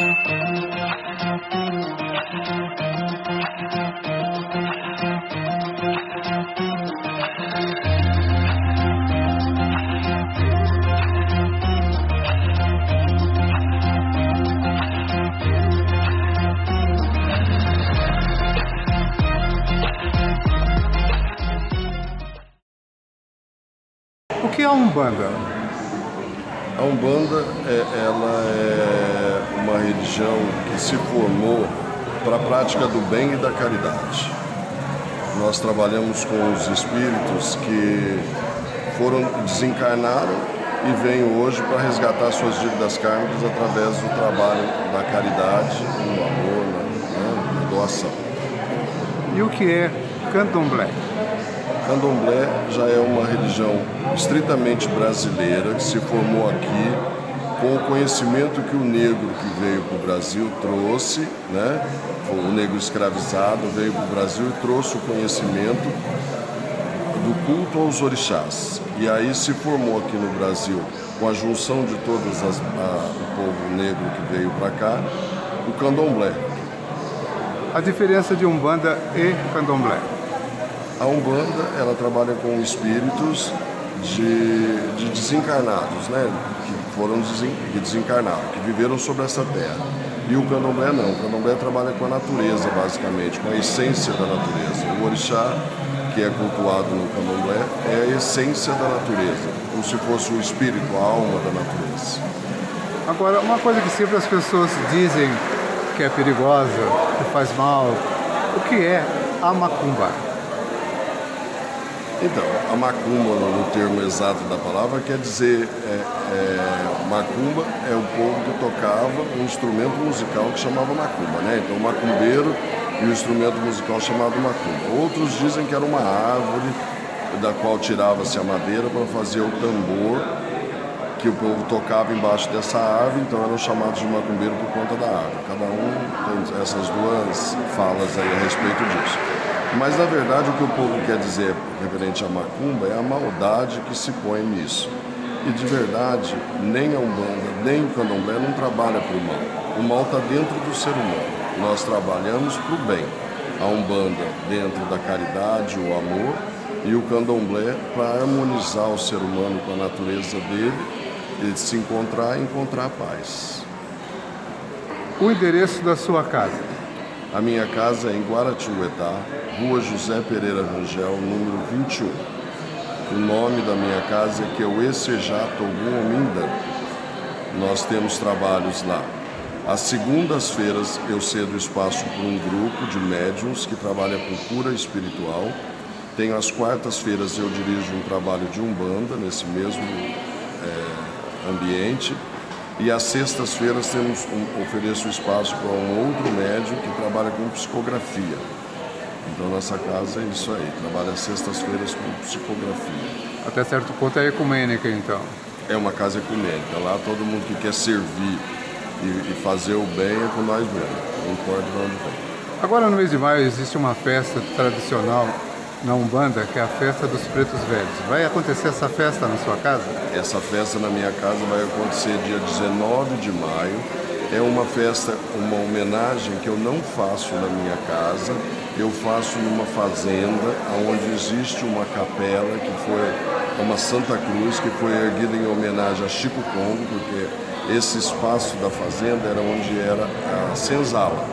O que é a Umbanda? A Umbanda é, ela é uma religião que se formou para a prática do bem e da caridade. Nós trabalhamos com os espíritos que foram desencarnaram e vêm hoje para resgatar suas dívidas kármicas através do trabalho da caridade, do amor, né, da doação. E o que é Candomblé? Candomblé já é uma religião estritamente brasileira, que se formou aqui com o conhecimento que o negro que veio para o Brasil trouxe, né? o negro escravizado veio para o Brasil e trouxe o conhecimento do culto aos orixás. E aí se formou aqui no Brasil, com a junção de as, a, o povo negro que veio para cá, o candomblé. A diferença de Umbanda e Candomblé? A Umbanda, ela trabalha com espíritos de desencarnados, né? Que foram desen, que desencarnaram, que viveram sobre essa terra. E o candomblé não. O candomblé trabalha com a natureza, basicamente, com a essência da natureza. O orixá, que é cultuado no candomblé, é a essência da natureza, como se fosse o espírito, a alma da natureza. Agora, uma coisa que sempre as pessoas dizem que é perigosa, que faz mal, o que é a macumba? Então, a macumba, no termo exato da palavra, quer dizer, é, é, macumba é o povo que tocava um instrumento musical que chamava macumba, né? Então, macumbeiro e o instrumento musical chamado macumba. Outros dizem que era uma árvore da qual tirava-se a madeira para fazer o tambor que o povo tocava embaixo dessa árvore, então eram chamados de macumbeiro por conta da árvore. Cada um tem essas duas falas aí a respeito disso. Mas na verdade o que o povo quer dizer referente à macumba é a maldade que se põe nisso. E de verdade, nem a Umbanda, nem o Candomblé não trabalha para o mal. O mal está dentro do ser humano. Nós trabalhamos para o bem. A Umbanda dentro da caridade, o amor, e o Candomblé para harmonizar o ser humano com a natureza dele, ele se encontrar e encontrar a paz. O endereço da sua casa? A minha casa é em Guaratinguetá, Rua José Pereira Rangel, número 21. O nome da minha casa é Keuê Togum Ominda. Nós temos trabalhos lá. Às segundas-feiras eu cedo espaço para um grupo de médiums que trabalha com cura espiritual. Tenho às quartas-feiras eu dirijo um trabalho de umbanda nesse mesmo é, ambiente. E às sextas-feiras temos um, ofereço espaço para um outro médium que trabalha com psicografia. Então nossa casa é isso aí, trabalha sextas-feiras com psicografia. Até certo ponto é ecumênica, então. É uma casa ecumênica. Lá todo mundo que quer servir e, e fazer o bem é com nós mesmos, não importa de onde vem. Agora no mês de maio existe uma festa tradicional na Umbanda, que é a festa dos pretos velhos. Vai acontecer essa festa na sua casa? Essa festa na minha casa vai acontecer dia 19 de maio. É uma festa, uma homenagem que eu não faço na minha casa, eu faço numa fazenda onde existe uma capela que foi uma Santa Cruz que foi erguida em homenagem a Chico Congo, porque esse espaço da fazenda era onde era a senzala.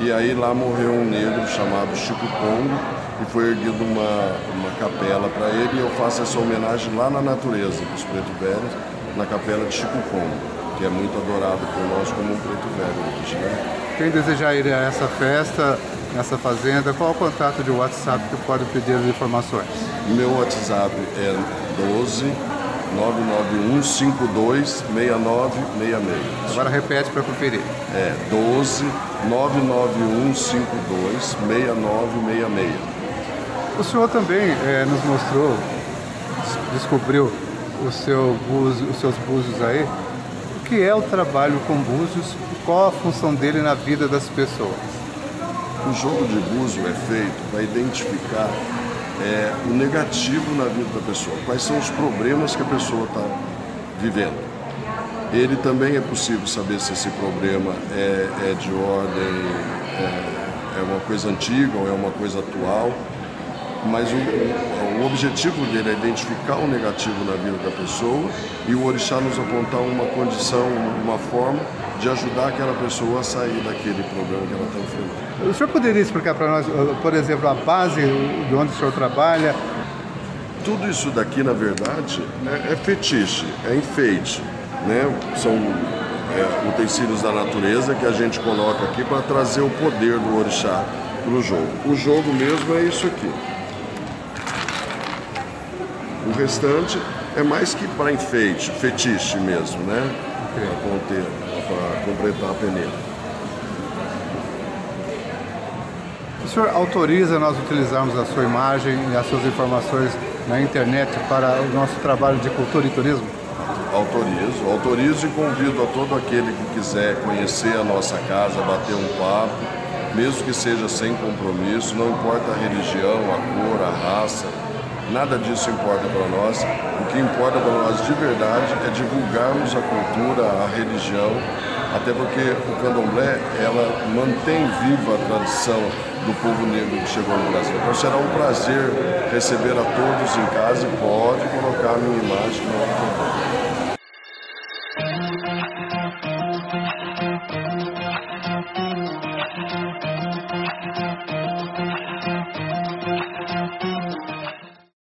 E aí lá morreu um negro chamado Chico Congo e foi erguida uma, uma capela para ele e eu faço essa homenagem lá na natureza dos Preto Velhos, na capela de Chico Congo, que é muito adorado por nós como um Preto Velho hoje. Né? Quem desejar ir a essa festa, nessa fazenda, qual o contato de WhatsApp que pode pedir as informações? Meu WhatsApp é 12 991526966. Agora repete para conferir. É 12 991526966. O senhor também é, nos mostrou, descobriu seu búzio, os seus búzios aí. O que é o trabalho com búzios qual a função dele na vida das pessoas? O jogo de búzio é feito para identificar é, o negativo na vida da pessoa, quais são os problemas que a pessoa está vivendo. ele também é possível saber se esse problema é, é de ordem, é, é, uma coisa antiga ou é uma coisa atual. Mas o, o, objetivo dele é identificar o negativo na vida da pessoa e o orixá nos apontar uma condição, uma forma de ajudar aquela pessoa a sair daquele problema que ela está enfrentando. O senhor poderia explicar para nós, por exemplo, a base de onde o senhor trabalha? Tudo isso daqui, na verdade, é, é fetiche, é enfeite né? São é, utensílios da natureza que a gente coloca aqui para trazer o poder do orixá para o jogo. O jogo mesmo é isso aqui. O restante é mais que para enfeite, fetiche mesmo, né? Para conter, para completar a peneira. O senhor autoriza nós utilizarmos a sua imagem e as suas informações na internet para o nosso trabalho de cultura e turismo? Autorizo, autorizo e convido a todo aquele que quiser conhecer a nossa casa, bater um papo, mesmo que seja sem compromisso, não importa a religião, a cor, a raça, nada disso importa para nós. O que importa para nós de verdade é divulgarmos a cultura, a religião, até porque o candomblé ela mantém viva a tradição do povo negro que chegou no Brasil. Então será um prazer receber a todos em casa e pode colocar a minha imagem no